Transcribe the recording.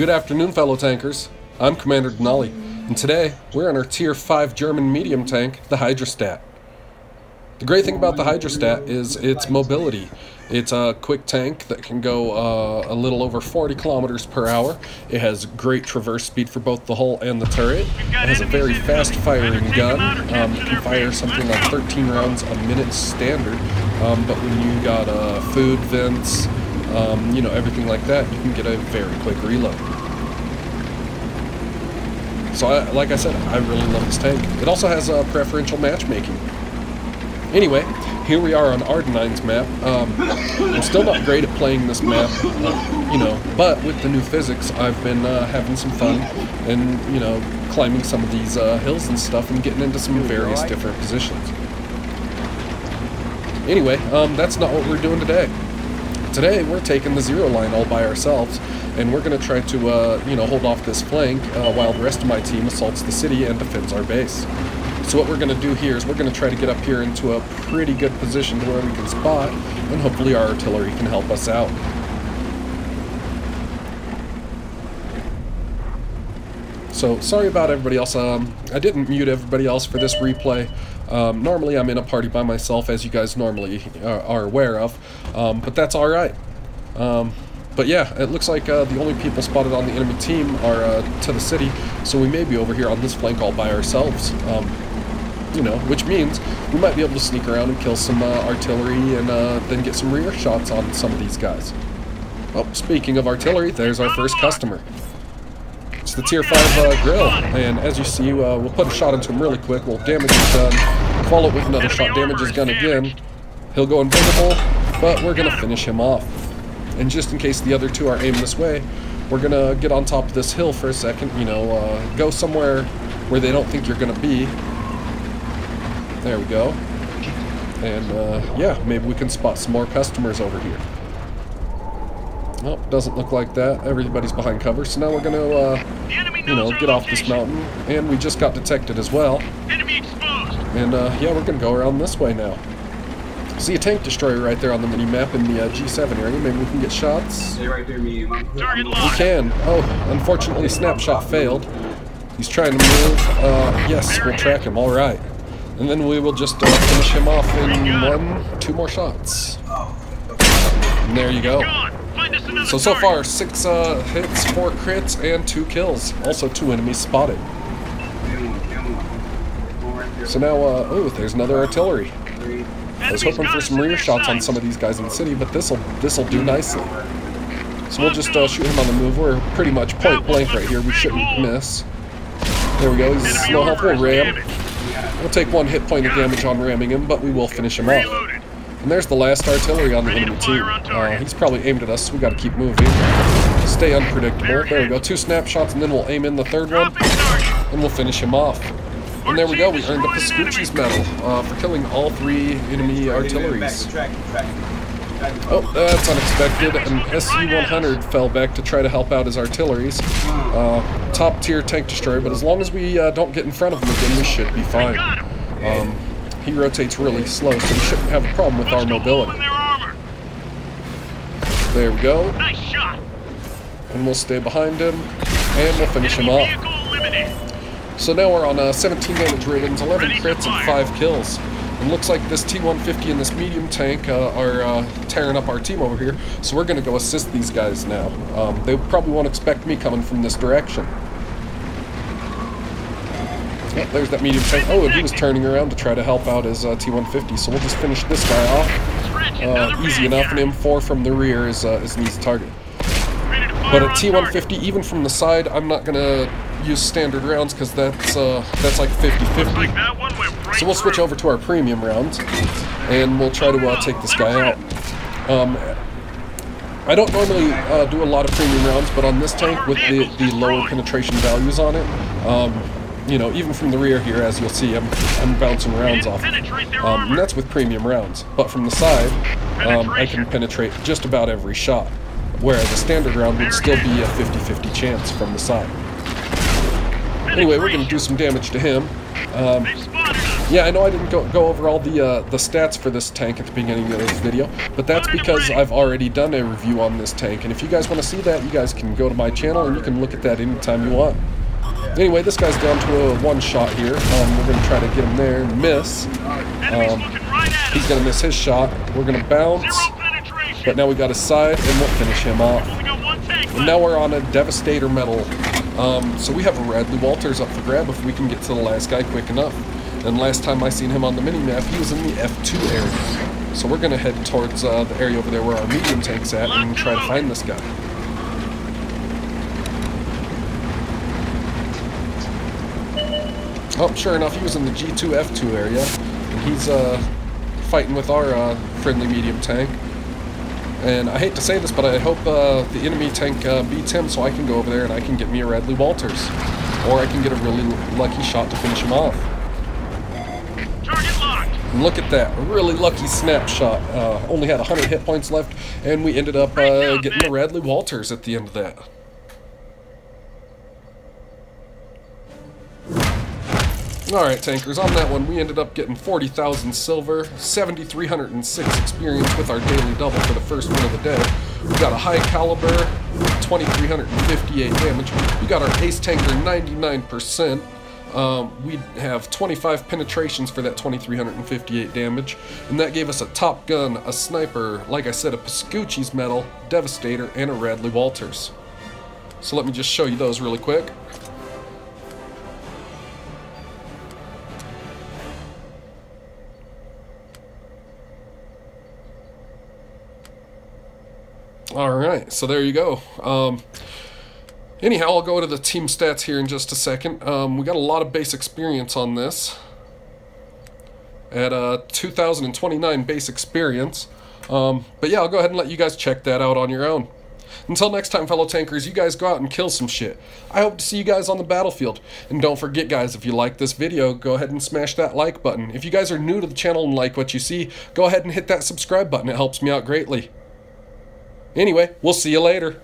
Good afternoon, fellow tankers. I'm Commander Denalii, and today we're on our Tier 5 German medium tank, the Hydrostat. The great thing about the Hydrostat is its mobility. It's a quick tank that can go uh, a little over 40 kilometers per hour. It has great traverse speed for both the hull and the turret. It has a very fast firing gun. Um, it can fire something like 13 rounds a minute standard. Um, but when you got uh, food vents, um, you know, everything like that, you can get a very quick reload. So, I, like I said, I really love this tank. It also has uh, preferential matchmaking. Anyway, here we are on Ardennes map. Um, I'm still not great at playing this map, uh, you know, but with the new physics, I've been uh, having some fun and, you know, climbing some of these uh, hills and stuff and getting into some various different positions. Anyway, um, that's not what we're doing today. Today, we're taking the zero line all by ourselves, and we're going to try to, uh, you know, hold off this flank uh, while the rest of my team assaults the city and defends our base. So what we're going to do here is we're going to try to get up here into a pretty good position to where we can spot, and hopefully our artillery can help us out. So sorry about everybody else. Um, I didn't mute everybody else for this replay. Um, normally I'm in a party by myself, as you guys normally are, are aware of, um, but that's all right. Um, but yeah, it looks like uh, the only people spotted on the enemy team are uh, to the city, so we may be over here on this flank all by ourselves. Um, you know, which means we might be able to sneak around and kill some uh, artillery and uh, then get some rear shots on some of these guys. Oh, speaking of artillery, there's our first customer. It's the Tier 5 uh, Grille, and as you see, uh, we'll put a shot into him really quick, we'll damage his gun, follow it with another shot, damage his gun again. He'll go invisible, but we're going to finish him off. And just in case the other two are aimed this way, we're going to get on top of this hill for a second, you know, uh, go somewhere where they don't think you're going to be, there we go. And, uh, yeah, maybe we can spot some more customers over here. Well, doesn't look like that. Everybody's behind cover, so now we're going to, uh, you know, get off this mountain. And we just got detected as well. And, uh, yeah, we're going to go around this way now. See a tank destroyer right there on the mini-map in the uh, G7 area. Maybe we can get shots. right there, me. We can. Oh, unfortunately, snapshot failed. He's trying to move. Uh, yes, we'll track him. All right. And then we will just uh, finish him off in one, two more shots. And there you go. So, so far, six uh, hits, four crits, and two kills. Also two enemies spotted. So now, uh, oh, there's another artillery. I was hoping for some rear shots on some of these guys in the city, but this'll this'll do nicely. So we'll just uh, shoot him on the move. We're pretty much point blank right here. We shouldn't miss. There we go. He's no help. Ram. We'll take one hit point of damage on ramming him, but we will finish him off. And there's the last artillery on the enemy team. Uh, he's probably aimed at us, so we gotta keep moving. Stay unpredictable. There we go. Two snapshots, and then we'll aim in the third one, and we'll finish him off. And there we go. We earned the Pascucci's medal uh, for killing all three enemy artilleries. Oh, that's unexpected. An SU-100 fell back to try to help out his artilleries. Uh, top tier tank destroyer, but as long as we uh, don't get in front of him again, we should be fine. Um, he rotates really slow, so we shouldn't have a problem with our mobility. There we go. And we'll stay behind him, and we'll finish him off. So now we're on uh, 17 damage ratings, 11 crits, and 5 kills. And looks like this T-150 and this medium tank uh, are uh, tearing up our team over here, so we're going to go assist these guys now. Um, they probably won't expect me coming from this direction. Oh, there's that medium tank. Oh, and he was turning around to try to help out his uh, T-150, so we'll just finish this guy off. Uh, easy enough, an M4 from the rear is, uh, is an easy target. But a T-150, even from the side, I'm not going to use standard rounds because that's uh, that's like 50-50. So we'll switch over to our premium rounds, and we'll try to uh, take this guy out. Um, I don't normally uh, do a lot of premium rounds, but on this tank, with the, the lower penetration values on it, um, you know, even from the rear here, as you'll see, I'm, I'm bouncing rounds off. Um, and that's with premium rounds. But from the side, um, I can penetrate just about every shot, whereas a standard round would still be a 50-50 chance from the side. Anyway, we're going to do some damage to him. Um, Yeah, I know I didn't go, go over all the uh, the stats for this tank at the beginning of this video, but that's because I've already done a review on this tank, and if you guys want to see that, you guys can go to my channel and you can look at that anytime you want. Anyway, this guy's down to a one shot here. Um, we're going to try to get him there and miss. Um, he's going to miss his shot. We're going to bounce, but now we got his side, and we'll finish him off. And now we're on a Devastator medal. Um, so we have a Radley Walters up for grab if we can get to the last guy quick enough. And last time I seen him on the mini-map, he was in the F2 area. So we're going to head towards uh, the area over there where our medium tank's at and try to find this guy. Oh, sure enough, he was in the G2 F2 area. And he's uh, fighting with our uh, friendly medium tank. And I hate to say this, but I hope uh, the enemy tank uh, beats him so I can go over there and I can get me a Radley Walters. Or I can get a really lucky shot to finish him off. And look at that, a really lucky snapshot. Uh, only had 100 hit points left, and we ended up uh, getting the Radley Walters at the end of that. Alright, tankers, on that one, we ended up getting 40,000 silver, 7,306 experience with our daily double for the first one of the day. We got a high caliber, 2,358 damage. We got our ace tanker 99%. Um, we have 25 penetrations for that 2358 damage, and that gave us a Top Gun, a Sniper, like I said, a Pascucci's Medal, Devastator, and a Radley Walters. So let me just show you those really quick. Alright, so there you go. Um, Anyhow, I'll go to the team stats here in just a second. Um, we got a lot of base experience on this. At uh, 2,029 base experience. Um, but yeah, I'll go ahead and let you guys check that out on your own. Until next time, fellow tankers, you guys go out and kill some shit. I hope to see you guys on the battlefield. And don't forget, guys, if you like this video, go ahead and smash that like button. If you guys are new to the channel and like what you see, go ahead and hit that subscribe button. It helps me out greatly. Anyway, we'll see you later.